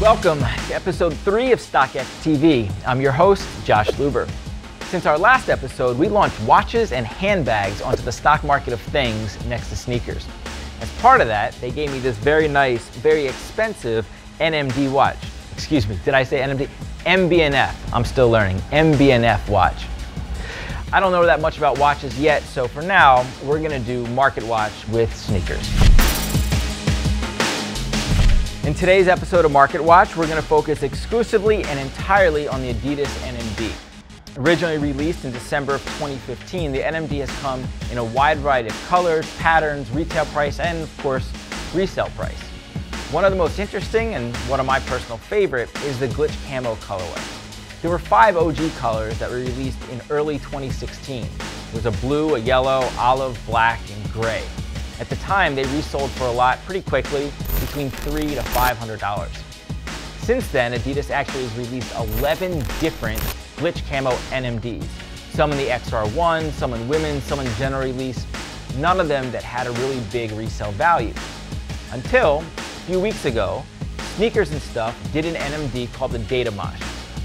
welcome to episode three of StockX TV. I'm your host, Josh Luber. Since our last episode, we launched watches and handbags onto the stock market of things next to sneakers. As part of that, they gave me this very nice, very expensive NMD watch. Excuse me, did I say NMD? MB&F. I'm still learning. MB&F watch. I don't know that much about watches yet, so for now, we're gonna do Market Watch with sneakers. In today's episode of Market Watch, we're gonna focus exclusively and entirely on the Adidas NMD. Originally released in December of 2015, the NMD has come in a wide variety of colors, patterns, retail price, and of course, resale price. One of the most interesting and one of my personal favorite is the Glitch Camo colorway. There were five OG colors that were released in early 2016. There was a blue, a yellow, olive, black, and gray. At the time, they resold for a lot pretty quickly, between three to $500. Since then, Adidas actually has released 11 different Glitch Camo NMDs. Some in the XR1, some in women's, some in general release, none of them that had a really big resale value. Until a few weeks ago, Sneakers and Stuff did an NMD called the Datamosh.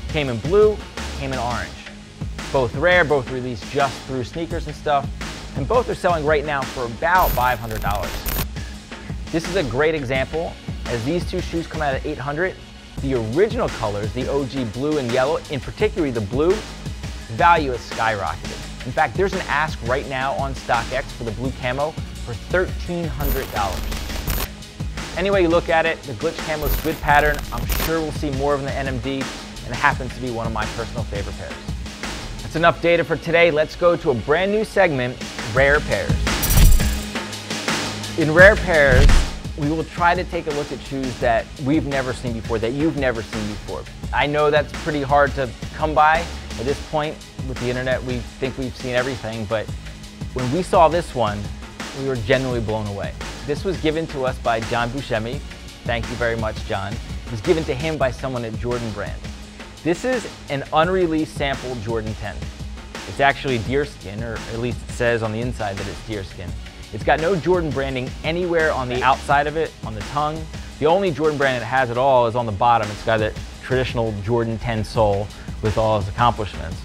Came in blue, came in orange. Both rare, both released just through Sneakers and Stuff, and both are selling right now for about $500. This is a great example, as these two shoes come out at 800 the original colors, the OG blue and yellow, in particular the blue, value has skyrocketed. In fact, there's an ask right now on StockX for the blue camo for $1,300. Anyway you look at it, the glitch camo is good pattern. I'm sure we'll see more of in the NMD, and it happens to be one of my personal favorite pairs. That's enough data for today. Let's go to a brand new segment, Rare Pairs. In Rare Pairs, we will try to take a look at shoes that we've never seen before, that you've never seen before. I know that's pretty hard to come by at this point with the internet. We think we've seen everything, but when we saw this one, we were genuinely blown away. This was given to us by John Buscemi. Thank you very much, John. It was given to him by someone at Jordan Brand. This is an unreleased sample Jordan 10. It's actually deerskin, or at least it says on the inside that it's deerskin. It's got no Jordan branding anywhere on the outside of it, on the tongue. The only Jordan brand it has at all is on the bottom. It's got a traditional Jordan 10 sole with all its accomplishments.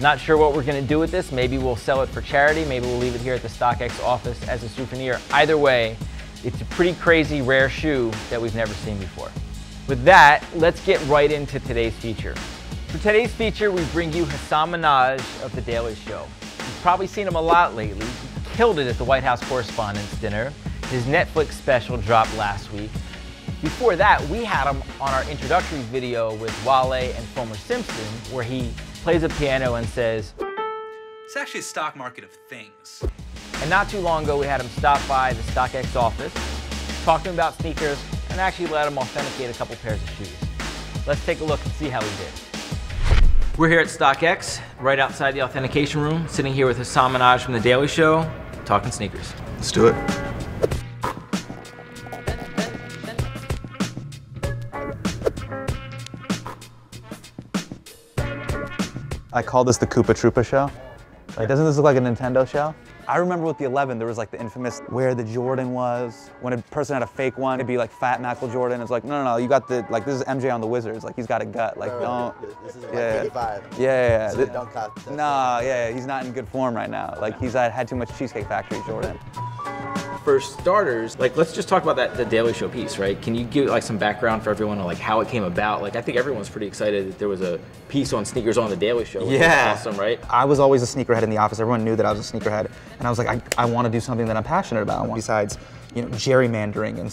Not sure what we're gonna do with this. Maybe we'll sell it for charity. Maybe we'll leave it here at the StockX office as a souvenir. Either way, it's a pretty crazy rare shoe that we've never seen before. With that, let's get right into today's feature. For today's feature, we bring you Hasan Minhaj of The Daily Show. You've probably seen him a lot lately killed it at the White House Correspondents' Dinner. His Netflix special dropped last week. Before that, we had him on our introductory video with Wale and Fulmer Simpson, where he plays a piano and says, It's actually a stock market of things. And not too long ago, we had him stop by the StockX office, talk to him about sneakers, and actually let him authenticate a couple pairs of shoes. Let's take a look and see how he did. We're here at StockX, right outside the authentication room, sitting here with Hasan Minhaj from The Daily Show, talking sneakers. Let's do it. I call this the Koopa Troopa show. Like, doesn't this look like a Nintendo show? I remember with the 11, there was like the infamous where the Jordan was. When a person had a fake one, it'd be like Fat Michael Jordan. It's like, no, no, no, you got the, like, this is MJ on the Wizards. Like, he's got a gut. Like, don't. This is like Yeah. 85. Yeah, yeah, yeah. So dunk contest. Nah, yeah, he's not in good form right now. Like, he's had, had too much Cheesecake Factory Jordan. For starters, like let's just talk about that the Daily Show piece, right? Can you give like some background for everyone on like how it came about? Like I think everyone's pretty excited that there was a piece on sneakers on the Daily Show. Yeah. awesome, right? I was always a sneakerhead in the office. Everyone knew that I was a sneakerhead. And I was like, I, I want to do something that I'm passionate about. Besides, you know, gerrymandering and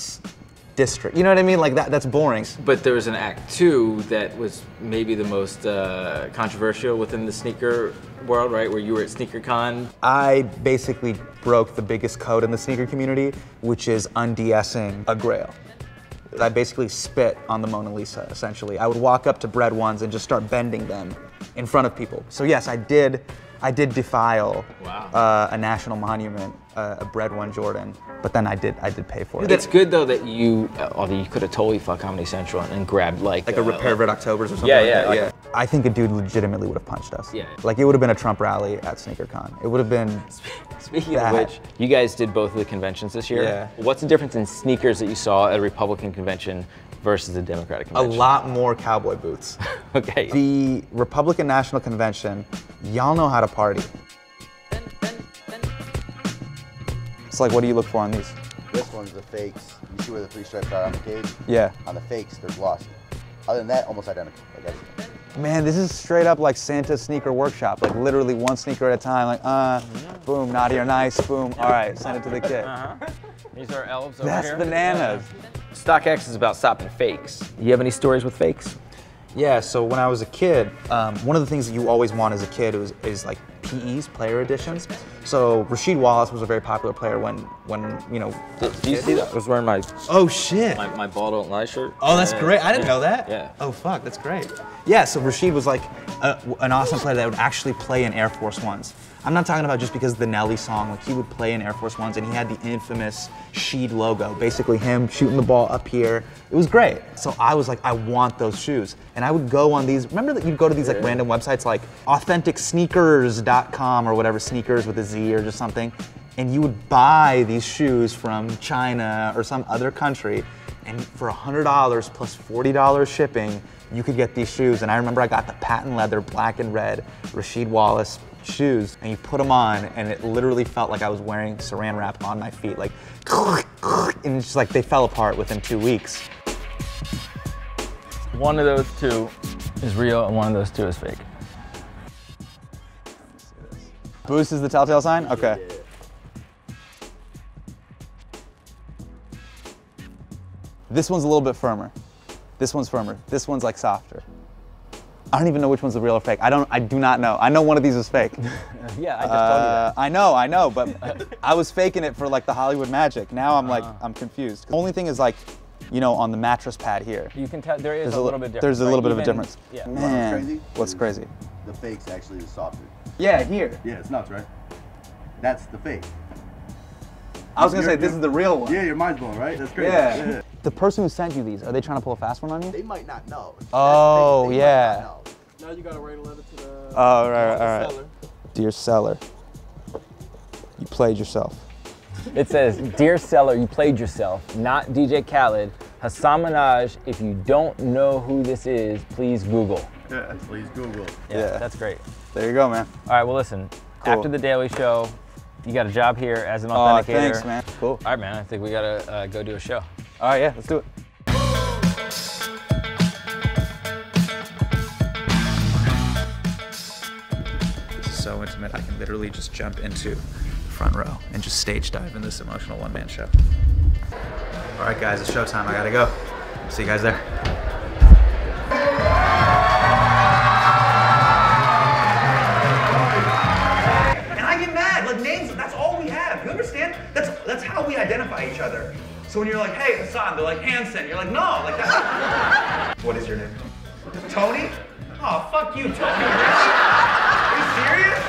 district. You know what I mean? Like, that, that's boring. But there was an act two that was maybe the most uh, controversial within the sneaker world, right? Where you were at SneakerCon. I basically broke the biggest code in the sneaker community, which is unds-ing a grail. I basically spit on the Mona Lisa, essentially. I would walk up to Bred ones and just start bending them in front of people. So yes, I did, I did defile Wow. uh, a national monument a, a Bred one Jordan, but then I did I did pay for it. That's good though that you, uh, although you could have totally fucked Comedy Central and grabbed like like a uh, repair Red Octobers or something. Yeah, like yeah, that, like- yeah. I think a dude legitimately would have punched us. Yeah. Like it would have been a Trump rally at SneakerCon. It would have been. Speaking That. of which, you guys did both of the conventions this year. Yeah. What's the difference in sneakers that you saw at a Republican convention versus the Democratic convention? A lot more cowboy boots. Okay. the Republican National Convention, y'all know how to party. It's like, what do you look for on these? This one's the fakes. You see where the three stripes are on the cage? Yeah. On the fakes, they're glossy. Other than that, almost identical. Like everything. Man, this is straight up like Santa's sneaker workshop. Like literally one sneaker at a time. Like, uh, boom, naughty or nice, boom. All right, send it to the kid. These are elves over That's here. bananas. StockX is about stopping fakes. You have any stories with fakes? Yeah, so when I was a kid, um, one of the things that you always want as a kid is, is like PEs, player editions. So Rasheed Wallace was a very popular player when, when you know. Do you see that? I was wearing my Oh shit! my, my ball don't lie shirt. Oh, that's Yeah. great. I didn't Yeah. know that. Yeah. Oh, fuck, that's great. Yeah, so Rasheed was like a, an awesome player that would actually play in Air Force Ones. I'm not talking about just because the Nelly song. Like he would play in Air Force Ones, and he had the infamous Sheed logo, basically him shooting the ball up here. It was great. So I was like, I want those shoes, and I would go on these. Remember that you'd go to these like random websites like AuthenticSneakers.com or whatever, sneakers with a Z or just something, and you would buy these shoes from China or some other country, and for $100 plus $40 shipping, you could get these shoes. And I remember I got the patent leather black and red Rasheed Wallace shoes, and you put them on, and it literally felt like I was wearing saran wrap on my feet. Like, and it's just like they fell apart within two weeks. One of those two is real, and one of those two is fake. Boost is the telltale sign? Okay. This one's a little bit firmer. This one's firmer. This one's like softer. I don't even know which one's the real or fake. I don't. I do not know. I know one of these is fake. Yeah, I just Uh, told you that. I know, I know, but I was faking it for like the Hollywood magic. Now I'm like, I'm confused. The only thing is like, you know, on the mattress pad here. you can tell there is There's a little bit different. There's a right? little bit of a difference. Yeah. Man, crazy? what's crazy? The fakes actually is softer. Yeah, here. Yeah, it's nuts, right? That's the fake. I was gonna say You're- this is the real one. Yeah, your mind's blown, right? That's crazy. Yeah. The person who sent you these, are they trying to pull a fast one on you? They might not know. Oh, thing, they yeah. know. Now you gotta write a letter to the, Oh, right, right, all right. seller. Dear seller, you played yourself. It says, Dear seller, you played yourself, not DJ Khaled. Hasan Minhaj, if you don't know who this is, please Google. Yeah, please Google. Yeah. That's great. There you go, man. All right, well, listen, Cool. after the Daily Show, you got a job here as an authenticator. Oh, authenticator. thanks, man. Cool. All right, man, I think we gotta uh, go do a show. All right, yeah, let's do it. This is so intimate. I can literally just jump into the front row and just stage dive in this emotional one-man show. All right, guys, it's showtime. I gotta go. See you guys there. And I get mad. Like names, that's all we have. You understand? That's that's how we identify each other. So when you're like, hey Hasan, they're like Hanson. You're like, no, like that's What is your name? Tony. Oh fuck you, Tony. Really? Are you serious?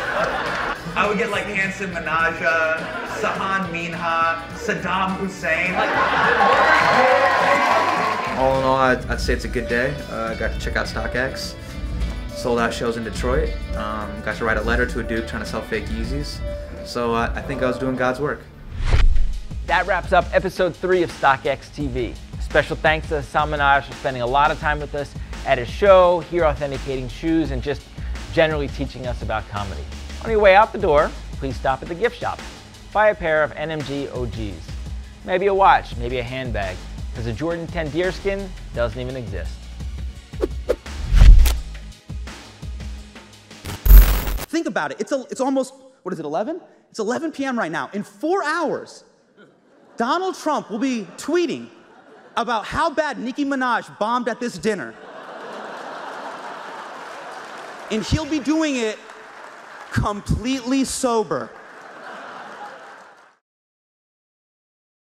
I would get like Hanson Minaja, Sahan Minha, Saddam Hussein. Like, All in all, I'd, I'd say it's a good day. Uh, got to check out StockX. Sold out shows in Detroit. Um, got to write a letter to a dude trying to sell fake Yeezys. So uh, I think I was doing God's work. That wraps up episode three of StockX TV. Special thanks to Hasan Minhaj for spending a lot of time with us at his show, here authenticating shoes, and just generally teaching us about comedy. On your way out the door, please stop at the gift shop. Buy a pair of NMD OGs. Maybe a watch, maybe a handbag, because a Jordan 10 deerskin doesn't even exist. Think about it. It's, a, it's almost, what is it, 11? It's 11 p.m. right now. In four hours, Donald Trump will be tweeting about how bad Nicki Minaj bombed at this dinner. And he'll be doing it completely sober.